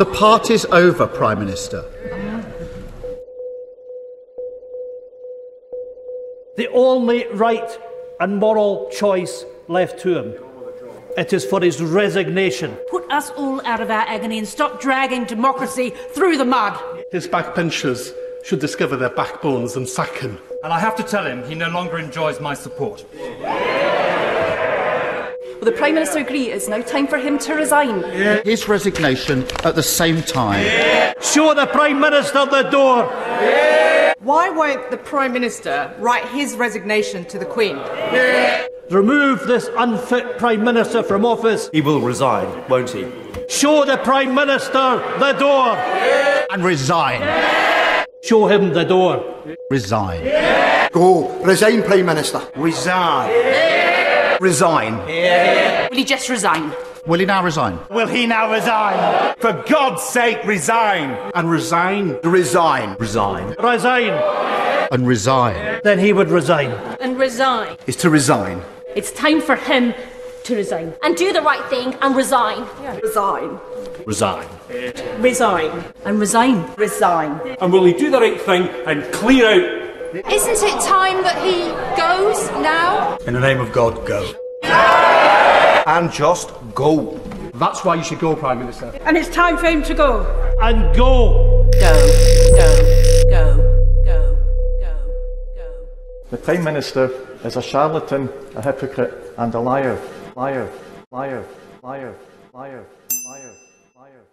The party's over, Prime Minister. The only right and moral choice left to him. It is for his resignation. Put us all out of our agony and stop dragging democracy through the mud. His backbenchers should discover their backbones and sack him. And I have to tell him he no longer enjoys my support. Will the Prime Minister agree it's now time for him to resign? His resignation at the same time. Show the Prime Minister the door. Why won't the Prime Minister write his resignation to the Queen? Remove this unfit Prime Minister from office. He will resign, won't he? Show the Prime Minister the door. And resign. Show him the door. Resign. Go. Resign, Prime Minister. Resign. Resign. Will he just resign? Will he now resign? Will he now resign? For God's sake, resign. And resign. Resign. Resign. Resign. And resign. Then he would resign. And resign. Is to resign. It's time for him to resign. And do the right thing and resign. Resign. Resign. Resign. And resign. Resign. And will he do the right thing and clear out? Isn't it time that he goes now? In the name of God, go. And just go. That's why you should go, Prime Minister. And it's time for him to go. And go. Go, go, go, go, go, go. The Prime Minister is a charlatan, a hypocrite, and a liar. Liar, liar, liar. Liar, liar, liar, liar.